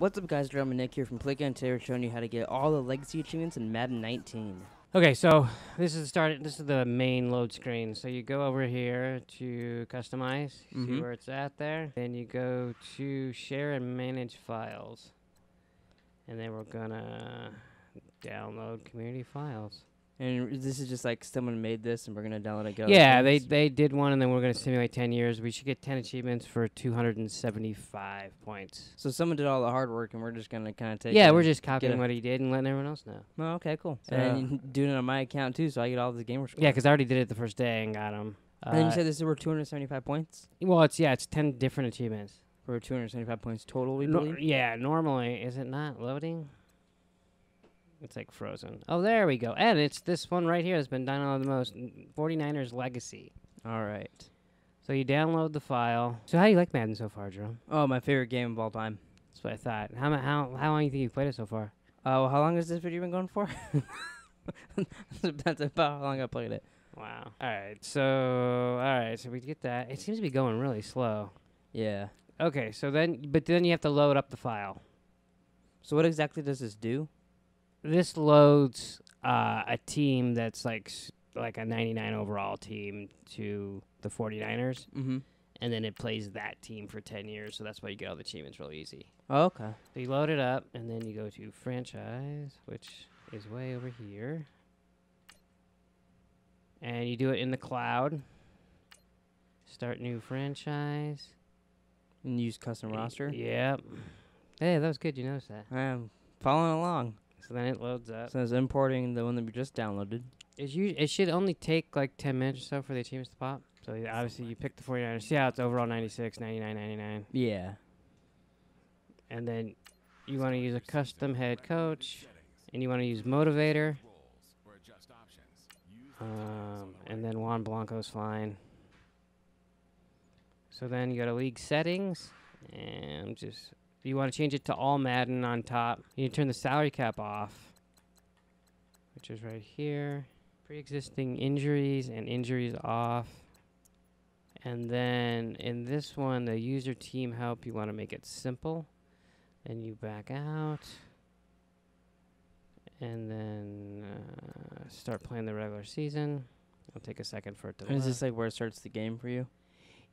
What's up, guys? Jerome and Nick here from Pleeka and today we're showing you how to get all the legacy achievements in Madden 19. Okay, so this is the start. This is the main load screen. So you go over here to customize, see Mhm. where it's at there. Then you go to share and manage files, and then we're gonna download community files. And this is just like someone made this and we're going to download it. Go yeah, they they did one, and then we're gonna simulate ten years. We should get ten achievements for two hundred and seventy-five points. So someone did all the hard work and we're just going to kind of take yeah, we're just copying what he did and letting everyone else know. Oh, okay, cool. So- and doing it on my account too, so I get all the gamer scores. Yeah, 'cause I already did it the first day and got them. and then you uh, said this is worth 275 points? well, it's yeah, it's ten different achievements. For 275 points total, we No- believe? yeah, normally is it not loading? It's like frozen. Oh, there we go. And it's this one right here that's been downloaded the most. 49ers Legacy. All right. So you download the file. So how do you like Madden so far, Jerome? Oh, my favorite game of all time. That's what I thought. How how how long do you think you've played it so far? Oh, how long has this video been going for? That's about how long I played it. Wow. All right. So all right. So we get that. It seems to be going really slow. Yeah. Okay. So then, but then you have to load up the file. So what exactly does this do? This loads uh, a team that's like like a 99 overall team to the 49ers. Mm-hmm. and then it plays that team for 10 years so that's why you get all the achievements real easy Oh, okay. so you load it up and then you go to franchise which is way over here and you do it in the cloud start new franchise And use custom Y- roster. yep hey that was good you noticed that I'm following along. So then it loads up So it's importing the one that we just downloaded. It's us- it should only take like 10 minutes or so for the achievements to pop so you- obviously you pick the 49ers see how it's overall 96 99 99 Yeah. and then you want to use a custom head coach, and you want to use motivator. Um, and then Juan Blanco's fine. So then you go to league settings, and just you want to change it to all Madden on top. You turn the salary cap off, which is right here. Pre-existing injuries and injuries off. And then in this one, the user team help, you want to make it simple. Then you back out. And then uh, start playing the regular season. It'll take a second for it to And is this like where it starts the game for you?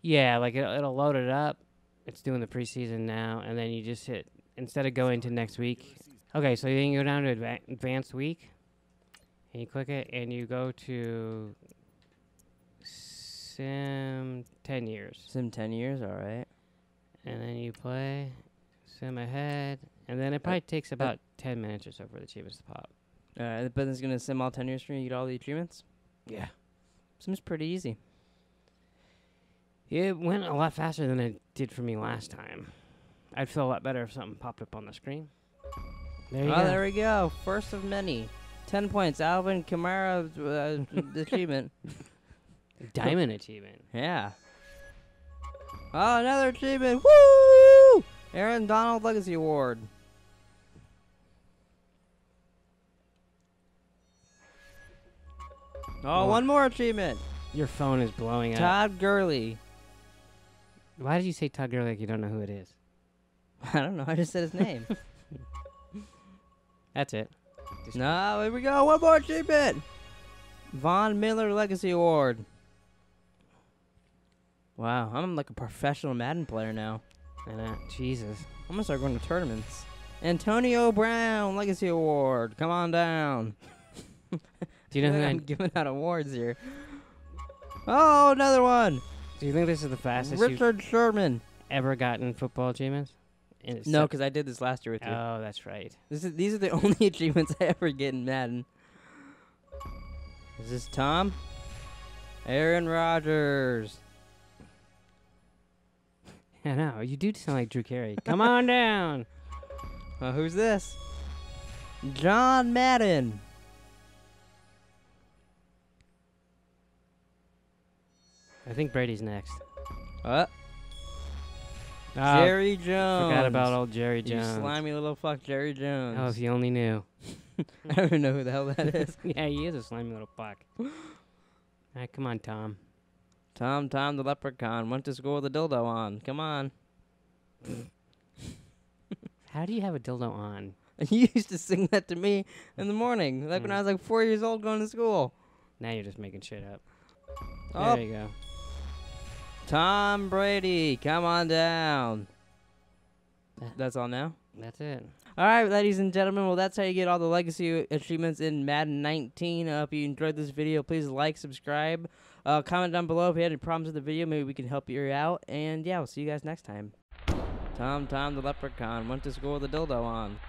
Yeah, like it'll, it'll load it up. It's doing the preseason now, and then you just hit instead of going to next week. Okay, so then you go down to adva- advanced week, and you click it, and you go to sim ten years, Sim 10 years, all right. and then you play sim ahead, and then it probably takes about ten minutes or so for the achievements to pop. All right, but it's going to sim all 10 years for you, you get all the achievements? Yeah, Seems pretty easy. It went a lot faster than it did for me last time. I'd feel a lot better if something popped up on the screen. There you oh, go. there we go. First of many. 10 points. Alvin Kamara uh, achievement. Diamond achievement. Yeah. Oh, another achievement. Woo! Aaron Donald Legacy Award. Oh, Well- one more achievement. Your phone is blowing up. Todd Gurley. Why did you say Todd Gurley like you don't know who it is? I don't know. I just said his name. That's it. no, here we go. One more achievement. Von Miller Legacy Award. Wow, I'm like a professional Madden player now. And uh, Jesus. I'm gonna start going to tournaments. Antonio Brown Legacy Award. Come on down. Do you know who? I'm giving out awards here. Oh, another one. Do you think this is the fastest you've Richard Sherman. ever gotten football achievements? In No, se- because I did this last year with you. Oh, that's right. This is these are the only achievements I ever get in Madden. Is this Tom? Aaron Rodgers. I know. You do sound like Drew Carey. Come on down. Uh, who's this? John Madden. I think Brady's next. Uh, Oh, Jerry Jones. forgot about old Jerry Jones. You slimy little fuck, Jerry Jones. Oh, if you only knew. I don't even know who the hell that is. yeah, he is a slimy little fuck. All right, come on, Tom. Tom Tom the leprechaun went to school with a dildo on. Come on. How do you have a dildo on? You used to sing that to me in the morning, like when Mm. I was like four years old going to school. Now you're just making shit up. Oh, There you go. Tom Brady, come on down. That's all now? That's it. All right, ladies and gentlemen. Well, that's how you get all the legacy achievements in Madden 19. Uh, if you enjoyed this video, please like, subscribe, uh, comment down below if you had any problems with the video. Maybe we can help you out. And yeah, we'll see you guys next time. Tom Tom the Leprechaun went to school with a dildo on.